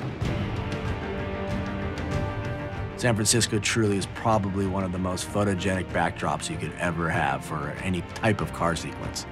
miles. San Francisco truly is probably one of the most photogenic backdrops you could ever have for any type of car sequence.